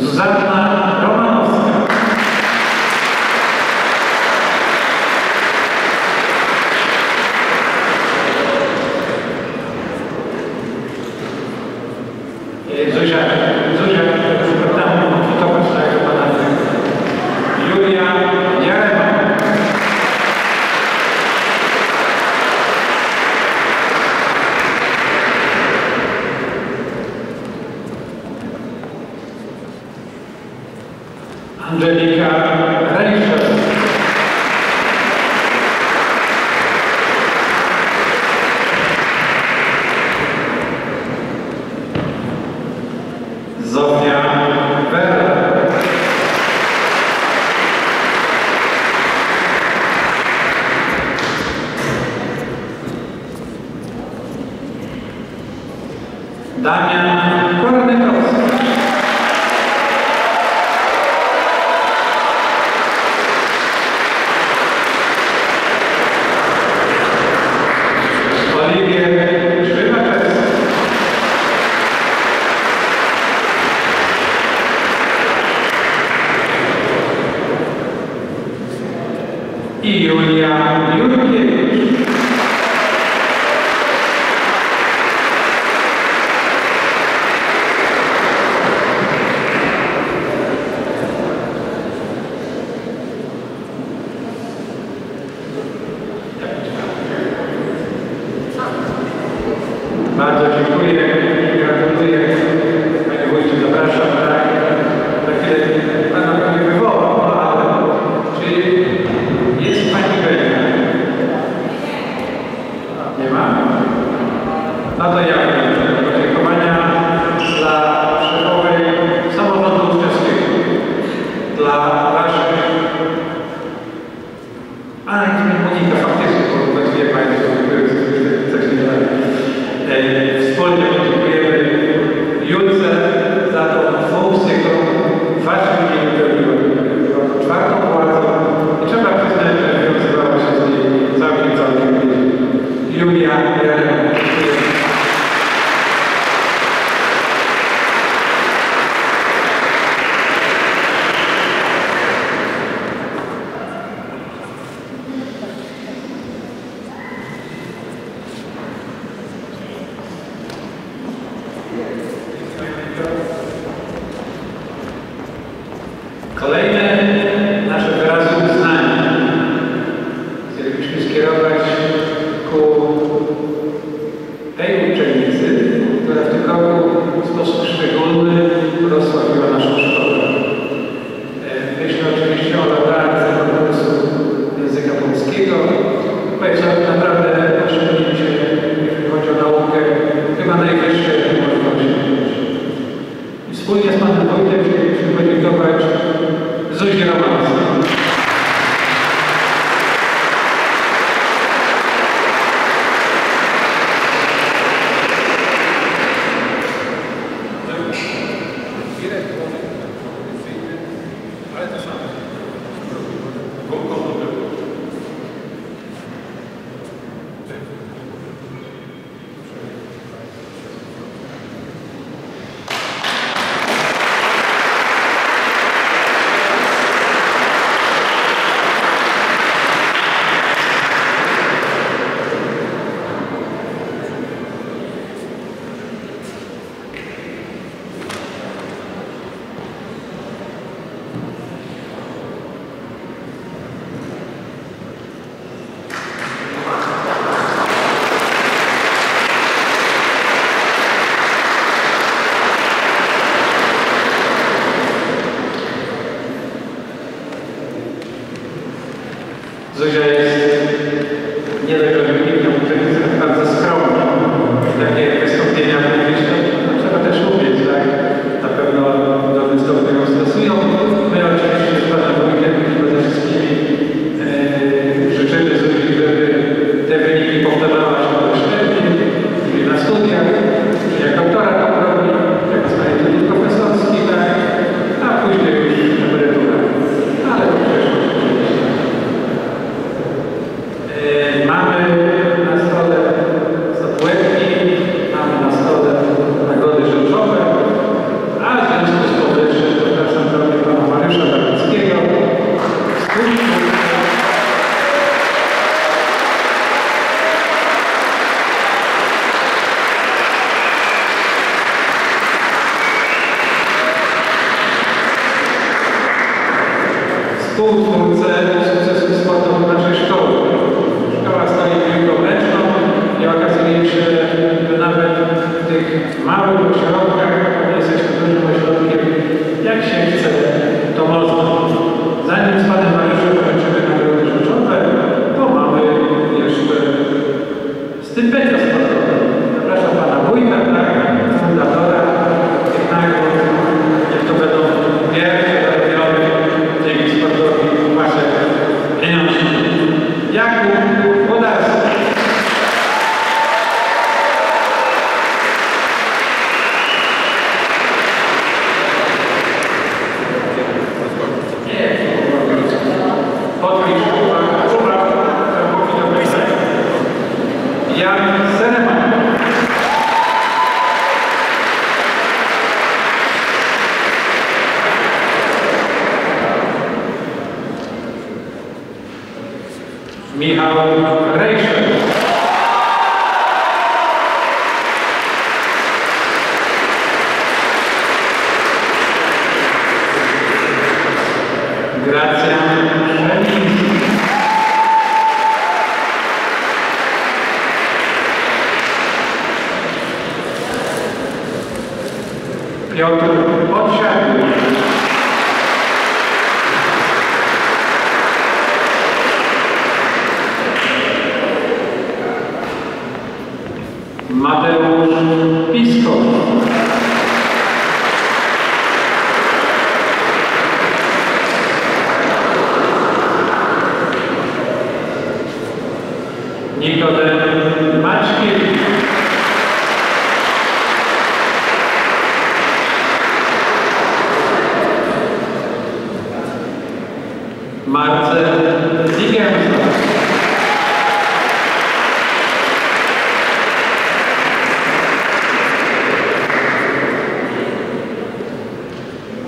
Затоа, Роман Damian Szwymaczewski. i Julia Jurkiewicz. Kolejne Mateusz Piskowski.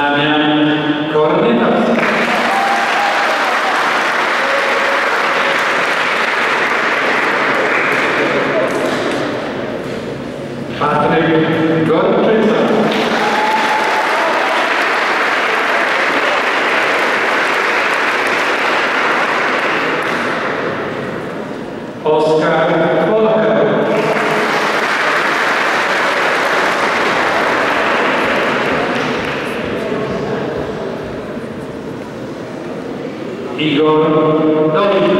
Damian Corneta. Patrick Gorgesa. Oscar Polacca. Igor Domingo.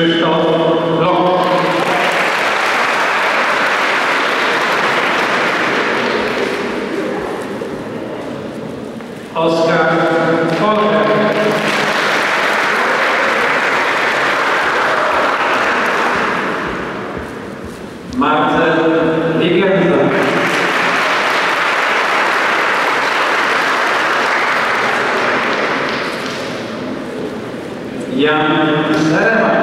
Krzysztof Lok. Oskar Forger. Marcel Wiegenza. Jan Serema.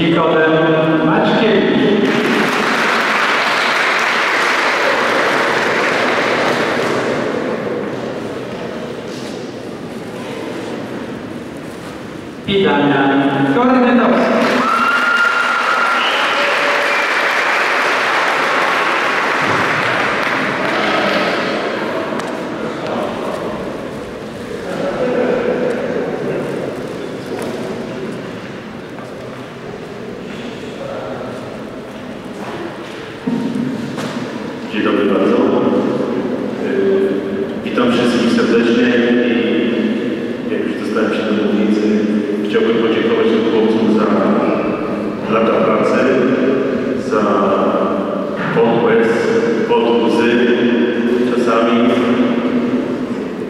Nikodem Maćkiewicz. Pitania koordynatowskie.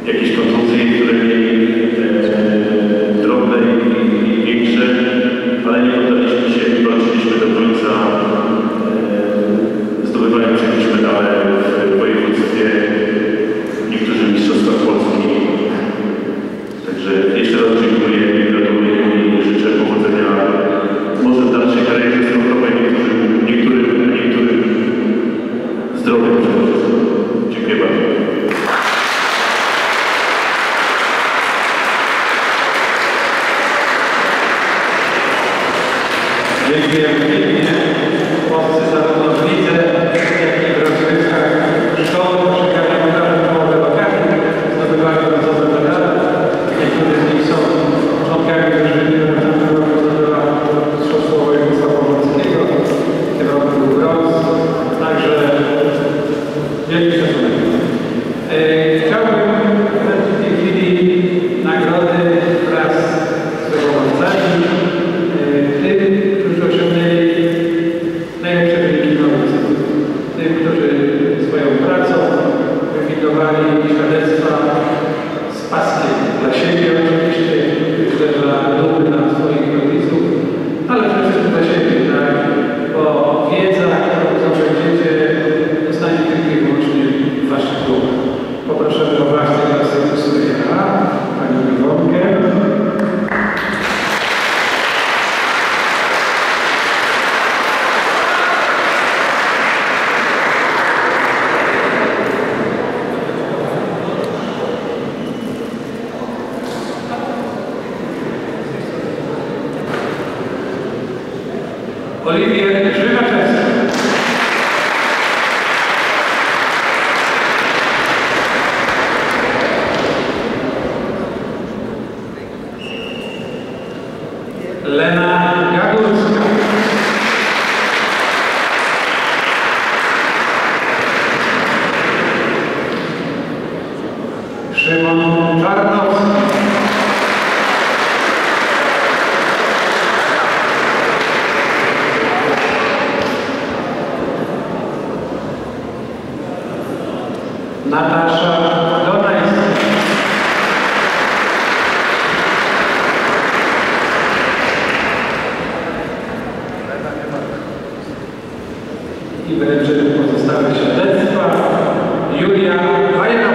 X i wręczymy pozostałe świadectwa. Julia Wajna.